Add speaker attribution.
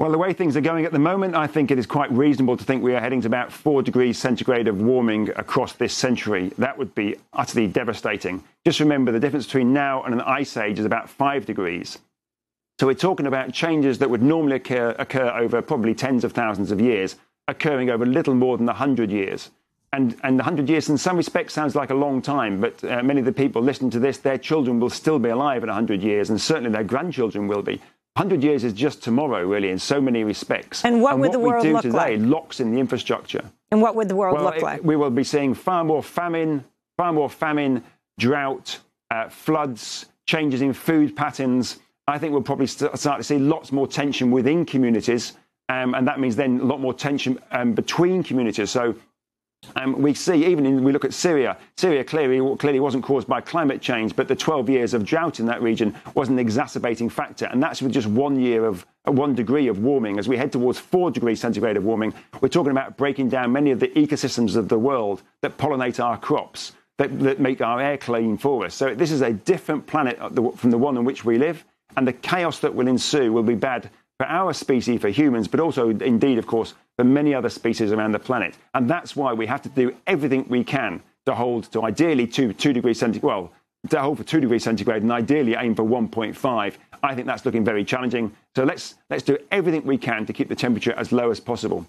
Speaker 1: Well, the way things are going at the moment, I think it is quite reasonable to think we are heading to about four degrees centigrade of warming across this century. That would be utterly devastating. Just remember the difference between now and an ice age is about five degrees. So we're talking about changes that would normally occur, occur over probably tens of thousands of years, occurring over little more than 100 years. And, and 100 years, in some respects, sounds like a long time, but uh, many of the people listening to this, their children will still be alive in 100 years, and certainly their grandchildren will be. 100 years is just tomorrow, really, in so many respects.
Speaker 2: And what
Speaker 1: and
Speaker 2: would
Speaker 1: what
Speaker 2: the world
Speaker 1: we do
Speaker 2: look
Speaker 1: today
Speaker 2: like?
Speaker 1: locks in the infrastructure.
Speaker 2: And what would the world
Speaker 1: well,
Speaker 2: look
Speaker 1: it-
Speaker 2: like?
Speaker 1: we will be seeing far more famine, far more famine, drought, uh, floods, changes in food patterns. I think we'll probably st- start to see lots more tension within communities, um, and that means then a lot more tension um, between communities. So um, we see, even in, we look at Syria, Syria clearly, clearly wasn't caused by climate change, but the 12 years of drought in that region was an exacerbating factor. And that's with just one year of, uh, one degree of warming. As we head towards four degrees centigrade of warming, we're talking about breaking down many of the ecosystems of the world that pollinate our crops, that, that make our air clean for us. So this is a different planet uh, from the one on which we live. And the chaos that will ensue will be bad for our species, for humans, but also, indeed, of course, for many other species around the planet. And that's why we have to do everything we can to hold to ideally two, two degrees centigrade, well, to hold for two degrees centigrade and ideally aim for 1.5. I think that's looking very challenging. So let's, let's do everything we can to keep the temperature as low as possible.